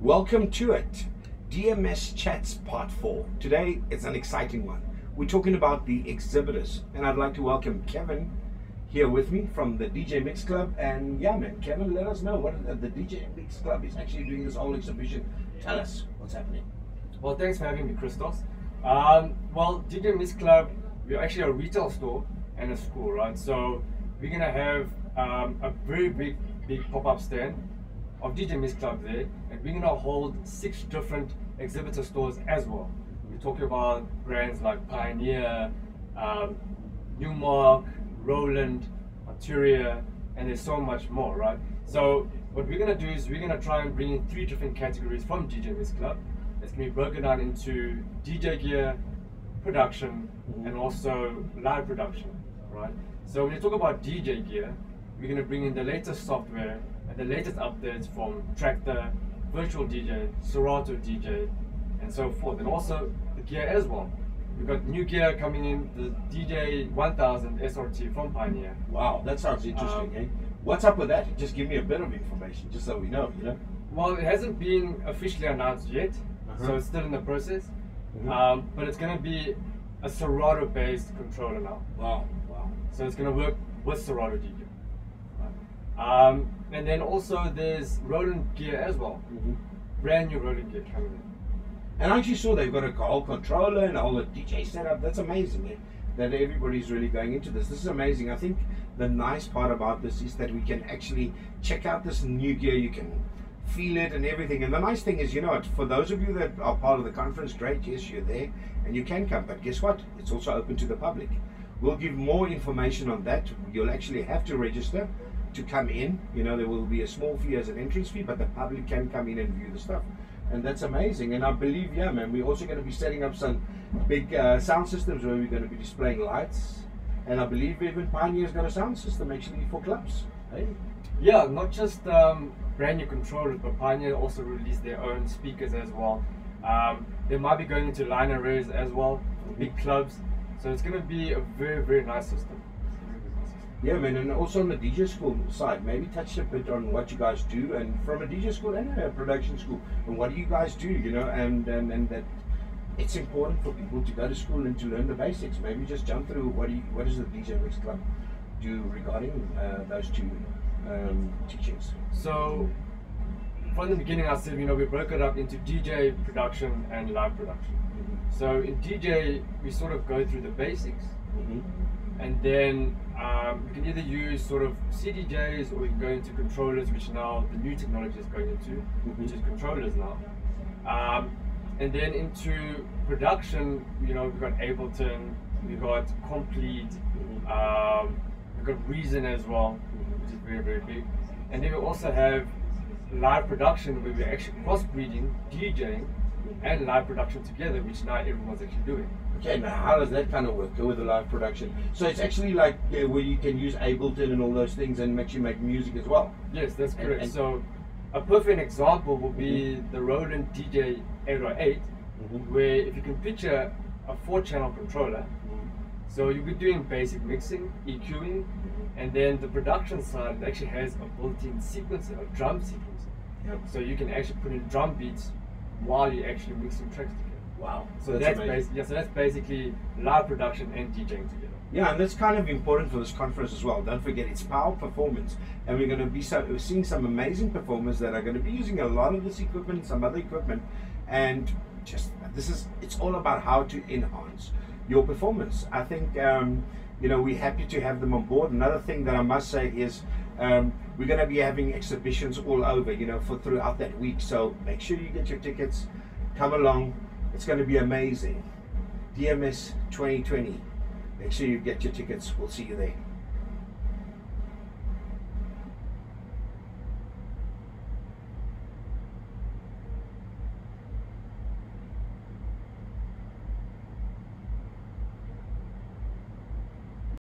Welcome to it. DMS Chats Part 4. Today it's an exciting one. We're talking about the exhibitors, and I'd like to welcome Kevin here with me from the DJ Mix Club. And yeah, man, Kevin, let us know what the DJ Mix Club is actually doing this whole exhibition. Tell us what's happening. Well, thanks for having me, Christos. Um, well, DJ Mix Club, we're actually a retail store and a school, right? So we're gonna have um, a very big, big pop-up stand of DJ Mix Club there, and we're gonna hold six different exhibitor stores as well. We're talking about brands like Pioneer, um, Numark, Roland, Arturia, and there's so much more, right? So what we're gonna do is we're gonna try and bring in three different categories from DJ Mix Club. It's gonna be broken down into DJ gear, production, and also live production, right? So when you talk about DJ gear, we're gonna bring in the latest software and the latest updates from Traktor, Virtual DJ, Serato DJ, and so forth, and also the gear as well. We've got new gear coming in, the DJ 1000 SRT from Pioneer. Wow, that sounds interesting, Um, eh? What's up with that? Just give me a bit of information, just so we know, you know? Well, it hasn't been officially announced yet, Uh-huh. so it's still in the process. Mhm. Um, but it's going to be a Serato-based controller now. Wow, wow. So it's going to work with Serato DJ. Um, and then also there's Roland gear as well. Mhm. Brand new Roland gear coming in. And I actually saw they've got a whole controller and a whole DJ setup. That's amazing, eh? That everybody's really going into this. This is amazing. I think the nice part about this is that we can actually check out this new gear. You can feel it and everything. And the nice thing is, you know what, for those of you that are part of the conference, great, yes, you're there and you can come. But guess what? It's also open to the public. We'll give more information on that. You'll actually have to register to come in. You know, there will be a small fee as an entrance fee, but the public can come in and view the stuff. And that's amazing. And I believe, yeah, man, we're also going to be setting up some big uh, sound systems where we're going to be displaying lights. And I believe even Pioneer's got a sound system actually for clubs. Hey? Yeah, not just um, brand new controllers, but Pioneer also released their own speakers as well. Um, they might be going into line arrays as well, big clubs. So it's going to be a very, very nice system. Yeah, man, and also on the DJ school side, maybe touch a bit on what you guys do, and from a DJ school and a production school, and what do you guys do, you know, and and, and that it's important for people to go to school and to learn the basics. Maybe just jump through what do you, what does the DJ Mix Club do regarding uh, those two um, teachings? So from the beginning, I said, you know, we broke it up into DJ production and live production. So in DJ, we sort of go through the basics, Mhm. And then um, we can either use sort of CDJs or you can go into controllers, which now the new technology is going into, which is controllers now. Um, and then into production, you know, we've got Ableton, we've got Komplete, um, we've got Reason as well, which is very, very big. And then we also have live production where we're actually crossbreeding DJing and live production together, which now everyone's actually doing. Okay, now how does that kind of work with the live production? So it's actually like yeah, where you can use Ableton and all those things and actually make music as well. Yes, that's correct. and- so, a perfect example would be mm-hmm. the Roland DJ 808, Mhm. where if you can picture a four-channel controller, mm-hmm. so you'll be doing basic mixing, EQing, mm-hmm. and then the production side actually has a built-in sequencer, a drum sequencer. Yep. So you can actually put in drum beats while you're actually mixing tracks together. Wow, So that's that's, yeah, so that's basically live production and DJing together. Yeah, and that's kind of important for this conference as well. Don't forget, it's power performance, and we're going to be so, we're seeing some amazing performers that are going to be using a lot of this equipment, some other equipment, and just this is it's all about how to enhance your performance. I think um, you know we're happy to have them on board. Another thing that I must say is um, we're going to be having exhibitions all over, you know, for throughout that week. So make sure you get your tickets. Come along. It's going to be amazing. DMS 2020. Make sure you get your tickets. We'll see you there.